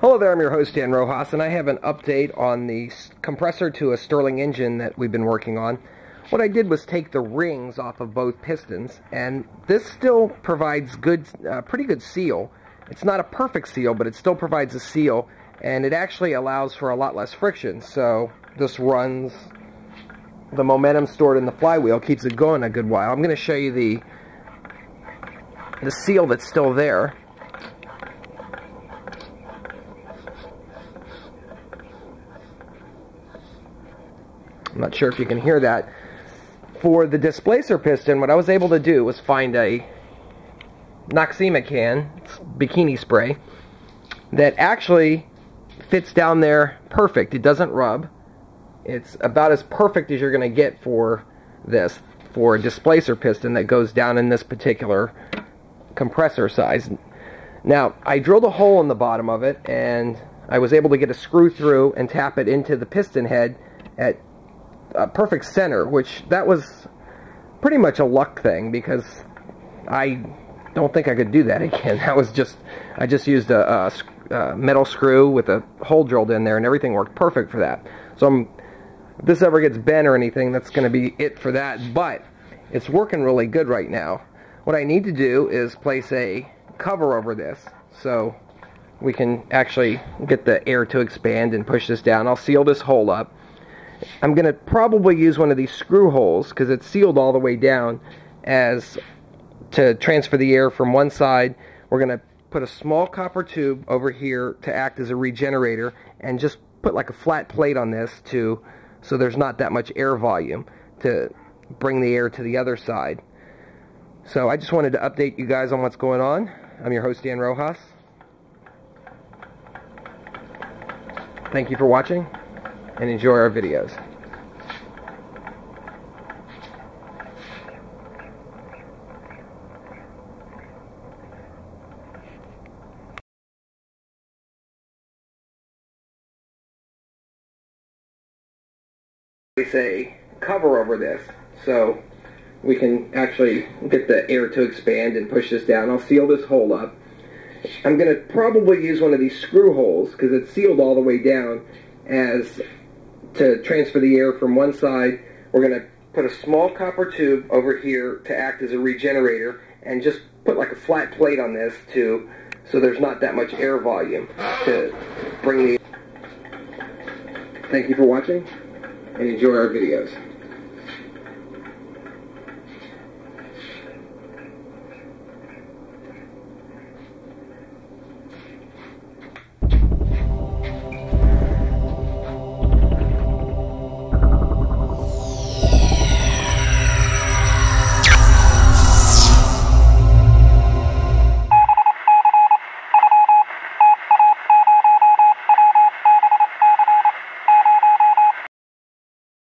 Hello there, I'm your host Dan Rojas, and I have an update on the compressor to a Stirling engine that we've been working on. What I did was take the rings off of both pistons, and this still provides good, uh, pretty good seal. It's not a perfect seal, but it still provides a seal, and it actually allows for a lot less friction. So this runs the momentum stored in the flywheel, keeps it going a good while. I'm going to show you the the seal that's still there. I'm not sure if you can hear that. For the displacer piston, what I was able to do was find a Noxzema can, bikini spray, that actually fits down there perfect. It doesn't rub. It's about as perfect as you're going to get for this, for a displacer piston that goes down in this particular compressor size. Now, I drilled a hole in the bottom of it, and I was able to get a screw through and tap it into the piston head at a perfect center, which that was pretty much a luck thing because I don't think I could do that again. That was just, I just used a, a, a, metal screw with a hole drilled in there and everything worked perfect for that. So I'm, if this ever gets bent or anything, that's going to be it for that. But it's working really good right now. What I need to do is place a cover over this so we can actually get the air to expand and push this down. I'll seal this hole up. I'm going to probably use one of these screw holes because it's sealed all the way down as to transfer the air from one side. We're going to put a small copper tube over here to act as a regenerator and just put like a flat plate on this to so there's not that much air volume to bring the air to the other side. So I just wanted to update you guys on what's going on. I'm your host Dan Rojas. Thank you for watching and enjoy our videos. A cover over this so we can actually get the air to expand and push this down. I'll seal this hole up. I'm going to probably use one of these screw holes because it's sealed all the way down as to transfer the air from one side. We're going to put a small copper tube over here to act as a regenerator and just put like a flat plate on this to so there's not that much air volume to bring the Thank you for watching and enjoy our videos.